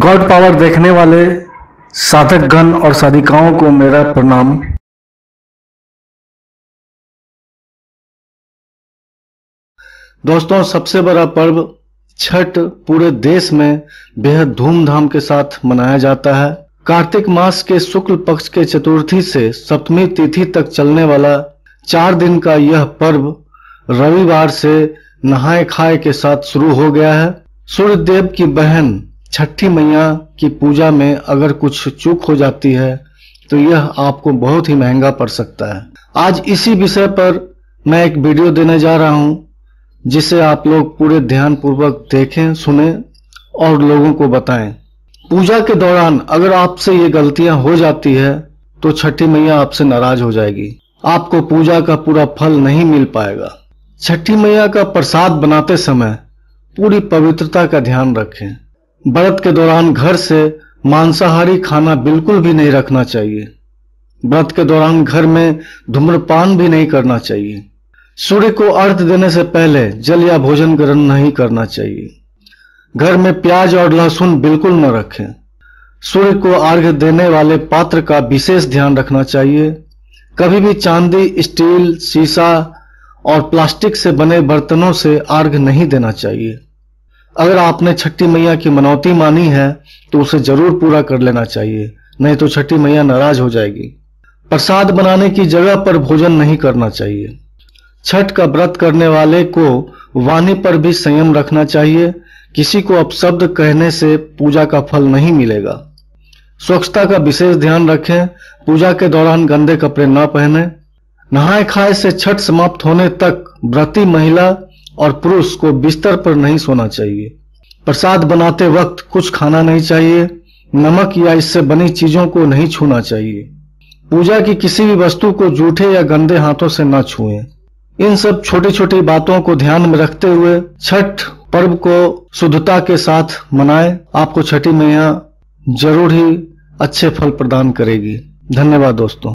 God power देखने वाले साधक गण और साधिकाओं को मेरा प्रणाम। दोस्तों, सबसे बड़ा पर्व छठ पूरे देश में बेहद धूमधाम के साथ मनाया जाता है। कार्तिक मास के शुक्ल पक्ष के चतुर्थी से सप्तमी तिथि तक चलने वाला चार दिन का यह पर्व रविवार से नहाए खाए के साथ शुरू हो गया है। सूर्य देव की बहन छठी मैया की पूजा में अगर कुछ चूक हो जाती है तो यह आपको बहुत ही महँगा पड़ सकता है। आज इसी विषय पर मैं एक वीडियो देने जा रहा हूँ, जिसे आप लोग पूरे ध्यान पूर्वक देखें, सुने और लोगों को बताएँ। पूजा के दौरान अगर आपसे ये गलतियाँ हो जाती है तो छठी मैया आपसे नाराज़ हो जाएगी। आपको पूजा का पूरा फल नहीं मिल पाएगा। छठी मैया का प्रसाद बनाते समय पूरी पवित्रता का ध्यान रखें। व्रत के दौरान घर से मांसाहारी खाना बिल्कुल भी नहीं रखना चाहिए। व्रत के दौरान घर में धूम्रपान भी नहीं करना चाहिए। सूर्य को अर्थ देने से पहले जल या भोजन ग्रहण नहीं करना चाहिए। घर में प्याज और लहसुन बिल्कुल न रखें। सूर्य को अर्घ्य देने वाले पात्र का विशेष ध्यान रखना चाहिए। कभी भी चांदी, स्टील, शीशा और प्लास्टिक से बने बर्तनों से अर्घ नहीं देना चाहिए। अगर आपने छठी मैया की मनौती मानी है तो उसे ज़रूर पूरा कर लेना चाहिए, नहीं तो छठी मैया नाराज़ हो जाएगी। प्रसाद बनाने की जगह पर भोजन नहीं करना चाहिए। छठ का व्रत करने वाले को वाणी पर भी संयम रखना चाहिए। किसी को अपशब्द कहने से पूजा का फल नहीं मिलेगा। स्वच्छता का विशेष ध्यान रखें, पूजा के दौरान गंदे कपड़े न पहने। नहाए खाए से छठ समाप्त होने तक व्रती महिला और पुरुष को बिस्तर पर नहीं सोना चाहिए। प्रसाद बनाते वक्त कुछ खाना नहीं चाहिए, नमक या इससे बनी चीज़ों को नहीं छूना चाहिए। पूजा की किसी भी वस्तु को जूठे या गंदे हाथों से न छुएँ। इन सब छोटी छोटी बातों को ध्यान में रखते हुए छठ पर्व को शुद्धता के साथ मनाएँ। आपको छठी मैया ज़रूर ही अच्छे फल प्रदान करेगी। धन्यवाद दोस्तों।